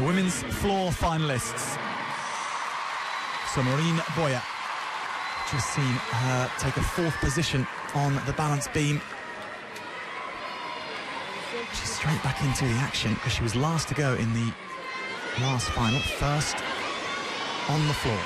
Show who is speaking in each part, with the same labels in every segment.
Speaker 1: women's floor finalists. So Marine Boyer, just seen her take a fourth position on the balance beam. She's straight back into the action because she was last to go in the last final, first on the floor.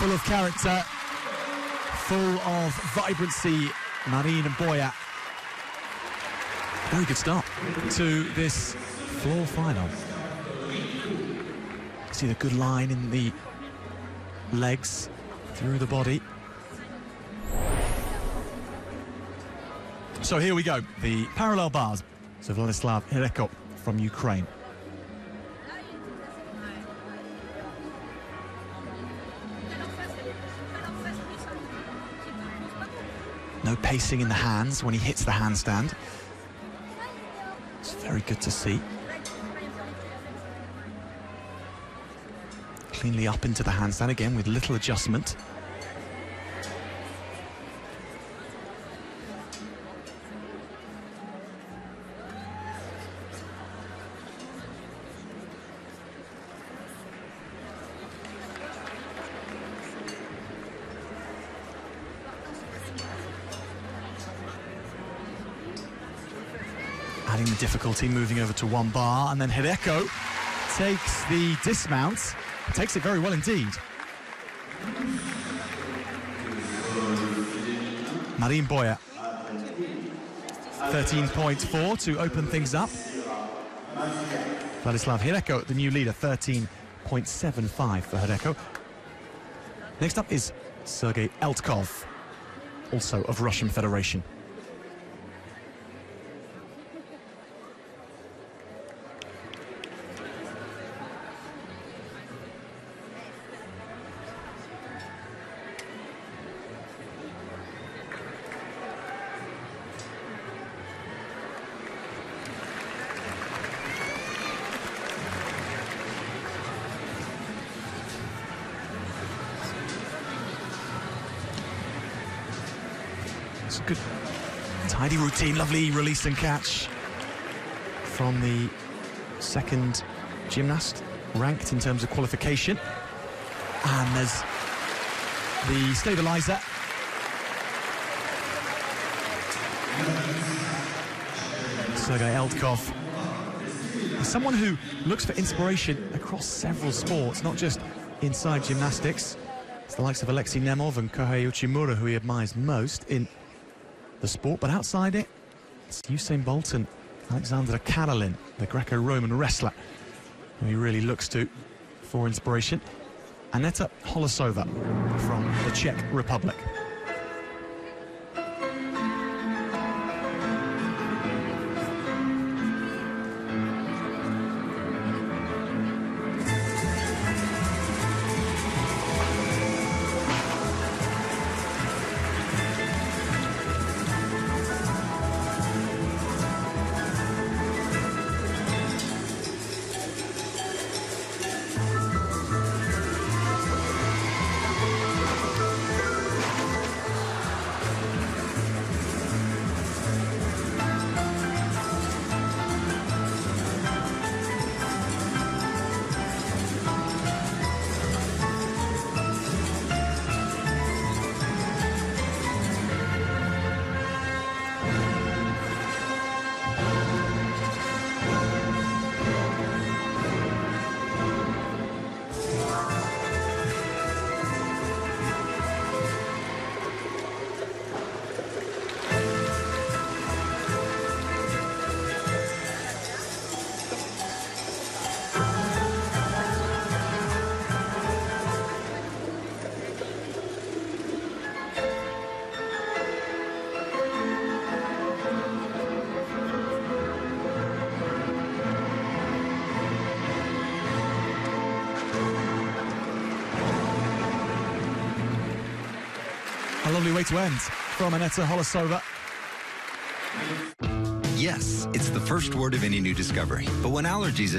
Speaker 1: Full of character, full of vibrancy, Marine and Boyer. Very good start to this floor final. See the good line in the legs through the body. So here we go, the parallel bars. So Vladislav Hryko from Ukraine. No pacing in the hands when he hits the handstand. It's very good to see. Cleanly up into the handstand again with little adjustment. Adding the difficulty, moving over to one bar, and then Hryko takes the dismount, takes it very well indeed. Marine Boyer, 13.4 to open things up. Vladislav Hryko, the new leader, 13.75 for Hryko. Next up is Sergei Eltkov, also of Russian Federation. It's a good, tidy routine, lovely release and catch from the second gymnast ranked in terms of qualification. And there's the stabilizer. Sergei Eltkov someone who looks for inspiration across several sports, not just inside gymnastics. It's the likes of Alexei Nemov and Kohei Uchimura who he admires most in the sport, but outside it, it's Usain Bolt and Alexander Karelin, the Greco-Roman wrestler, who he really looks to for inspiration. Aneta Holasova from the Czech Republic. A lovely way to end from Aneta Holasova.
Speaker 2: Yes, it's the first word of any new discovery. But when allergies